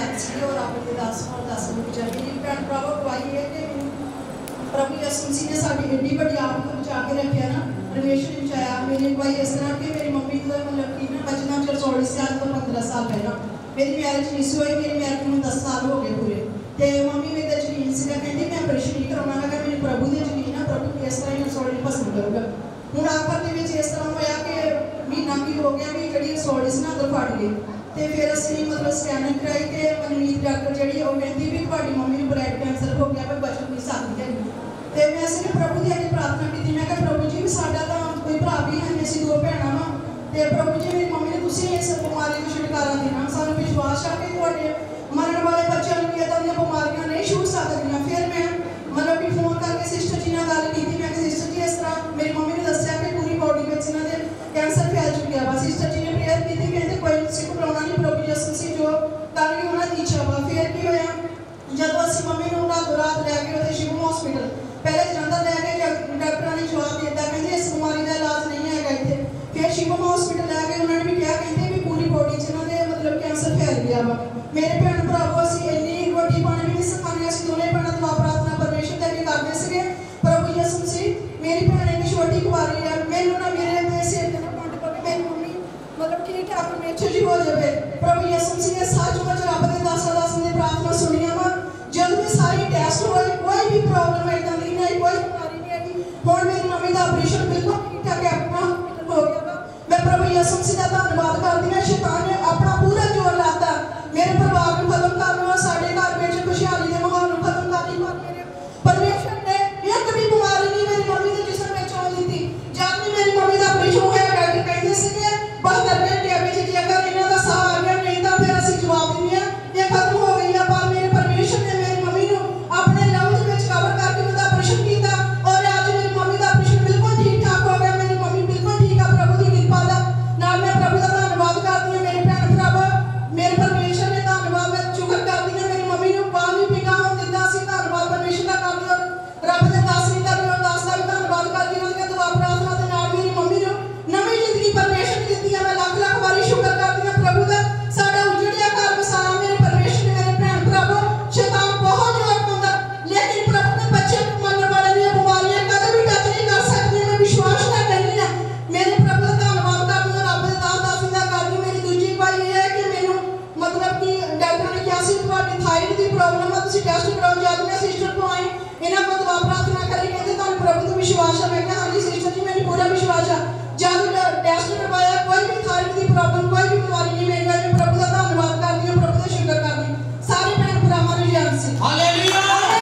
ਜੈਂਸੀ ਔਰ ਆਪਣੇ ਦਾਸ ਨਾਲ ਦੱਸ ਨੂੰ ਵਿਚਾਰੀ ਮੇਰੀ ਭੈਣ ਭਰਾਵਾ, ਗਵਾਹੀ ਹੈ ਕਿ ਪ੍ਰਭੂ ਯਿਸੂ ਮਸੀਹ ਨੇ ਸਾਡੀ ਏਡੀ ਵੱਡੀ ਆਪ ਨੂੰ ਬਚਾ ਕੇ ਰੱਖਿਆ ਨਾ, ਪਰਮੇਸ਼ਰ ਵਿੱਚ ਆਇਆ ਮੇਰੀ ਗਵਾਹੀ ਇਸ ਤਰ੍ਹਾਂ ਕਿ ਮੇਰੀ ਮੰਮੀ ਦਾ ਮਤਲਬ ਕਿ ਨਾ ਬਚਨਾ ਚ ਰਸੋੜੀ ਸੀ ਤੋਂ 15 ਸਾਲ ਪਹਿਲਾਂ। ਮੇਰੀ ਮੈਰਿਜ ਨਹੀਂ ਹੋਈ, ਮੇਰੀ ਮੈਰਿਜ ਨੂੰ 10 ਸਾਲ ਹੋ ਗਏ ਪੂਰੇ। ਤੇ ਮੰਮੀ ਮੇਰੇ ਤੇ ਯਕੀਨ ਸੀਗਾ, ਕਹਿੰਦੀ ਮੈਂ ਆਪਰੇਸ਼ਨ ਨਹੀਂ ਕਰਾਉਣਾ ਹੈਗਾ, ਮੈਨੂੰ ਪ੍ਰਭੂ ਦੇ ਯਕੀਨ ਆ, ਪ੍ਰਭੂ ਇਸ ਤਰ੍ਹਾਂ ਹੀ ਰਸੋੜੀ ਪਸੰਦ ਕਰੂਗਾ। ਹੁਣ ਆਖਰ ਦੇ ਵਿੱਚ ਇਸ ਤਰ੍ਹਾਂ ਹੋਇਆ ਕਿ ਮਹੀਨਾ ਕੀ ਹੋ ਗਿਆ ਵੀ ਜਿਹੜੀ ਰਸੋੜੀ ਸੀ ਨਾ ਅੰਦਰ ਫਟ ਗਈ ਤੇ ਫਿਰ ਅਸੀਂ ਮਤਲਬ ਸਕੈਨਿੰਗ ਕਰਾਈ ਤੇ ਮਨਮੀਤ ਡਾਕਟਰ ਜਿਹੜੀ ਉਹ ਕਹਿੰਦੀ ਵੀ ਤੁਹਾਡੀ ਮੰਮੀ ਨੂੰ ਬ੍ਰੈਡ ਕੈਂਸਰ ਹੋ ਗਿਆ ਵੀ ਬਚ ਨਹੀਂ ਸਕਦੀ ਹੈਗੀ। ਤੇ ਮੈਂ ਸਿਰਫ ਪ੍ਰਭੂ ਦੀ ਅੱਗੇ ਪ੍ਰਾਰਥਨਾ ਕੀਤੀ, ਮੈਂ ਕਿਹਾ ਪ੍ਰਭੂ ਜੀ ਵੀ ਸਾਡਾ ਤਾਂ ਕੋਈ ਭਰਾ ਵੀ ਹੈ, ਅਸੀਂ ਦੋ ਭੈਣਾਂ ਵਾਂ। ਤੇ ਪ੍ਰਭੂ ਜੀ, ਮੇਰੀ ਮੰਮੀ ਨੂੰ ਤੁਸੀਂ ਇਸ ਬਿਮਾਰੀ ਤੋਂ ਛੁਟਕਾਰਾ ਦੇਣਾ, ਸਾਨੂੰ ਵਿਸ਼ਵਾਸ ਆ ਕਿ ਤੁਹਾਡੇ ਮਰਨ ਵਾਲੇ ਬੱਚਿਆਂ ਨੂੰ ਵੀ ਇਦਾਂ ਦੀਆਂ ਬਿਮਾਰੀਆਂ ਨਹੀਂ ਛੂਟ ਸਕਦੀਆਂ ਫਿਰ ਮੈਂ ਮਤਲਬ ਕਿ ਫੋਨ ਕਰਕੇ ਸਿਸਟਰ ਜੀ ਨਾਲ ਗੱਲ ਕੀਤੀ ਮੈਂ ਕਿ ਸਿਸਟਰ ਜੀ ਇਸ ਤਰ੍ਹਾਂ ਮੇਰੀ ਮੰਮੀ ਨੇ ਦੱਸਿਆ ਕਿ ਪੂਰੀ ਬੋਡੀ ਵਿੱਚ ਇਹਨਾਂ ਦੇ ਕੈਂਸਰ ਫੈਲ ਚੁੱਕਿਆ ਵਾ ਸਿਸਟਰ ਜੀ ਨੇ ਪ੍ਰੇਅਰ ਕੀਤੀ ਕਹਿੰਦੇ ਕੋਈ ਤੁਸੀਂ ਘਬਰਾਉਣਾ ਨਹੀਂ ਪ੍ਰਭੂ ਯਿਸੂ ਸੀ ਜੋ ਕੱਲ ਵੀ ਉਹਨਾਂ ਦੀ ਇੱਛਾ ਵਾ ਫਿਰ ਕੀ ਹੋਇਆ ਜਦੋਂ ਅਸੀਂ ਮੰਮੀ ਨੂੰ ਲੈ ਕੇ ਉਹਦੇ ਸ਼ਿਵਮ ਹਸਪੀਟਲ ਪਹਿਲੇ ਜਲੰਧਰ ਲੈ ਕੇ ਡਾਕਟਰਾਂ ਨੇ ਜਵਾਬ ਦਿੱਤਾ, ਕਹਿੰਦੇ ਇਸ ਬਿਮਾਰੀ ਦਾ ਇਲਾਜ ਨਹੀਂ ਹੈਗਾ ਇੱਥੇ। ਫਿਰ ਸ਼ਿਵਮ ਹਸਪੀਟਲ ਲੈ ਕੇ ਉਹਨਾਂ ਨੇ ਵੀ ਕਿਹਾ, ਕਹਿੰਦੇ ਵੀ ਪੂਰੀ ਬੋਡੀ 'ਚ ਇਹਨਾਂ ਦੇ ਮਤਲਬ ਕੈਂਸਰ ਫੈਲ ਗਿਆ ਵਾ। ਮੇਰੇ ਭੈਣ ਭਰਾਵੋ, ਅਸੀਂ ਇੰਨੀ ਰੋਟੀ ਪਾਣੀ ਵੀ ਨਹੀਂ ਸਿਖਾਉਂਦੇ, ਅਸੀਂ ਦੋਨੇ ਭੈਣਾਂ ਦਾ ਆਪਰੇਸ਼ਨ ਬਿਲਕੁਲ ਠੀਕ ਠਾਕ ਹੈ ਆਪਣਾ ਹੋ ਗਿਆ। ਮੈਂ ਪ੍ਰਭੂ ਯਿਸੂ ਸੀ ਦਾ ਪ੍ਰੋਬਲਮ ਹੈ ਤੁਸੀਂ ਟੈਸਟ ਸਿਸਟਰ ਕੋਲ ਆਈ ਇਹਨਾਂ ਕੋਲ ਦੁਆ ਪ੍ਰਾਰਥਨਾ ਕਰੀ, ਕਹਿੰਦੇ ਤੁਹਾਨੂੰ ਪ੍ਰਭੂ ਤੇ ਵਿਸ਼ਵਾਸ ਹੈ। ਮੈਂ ਕਿਹਾ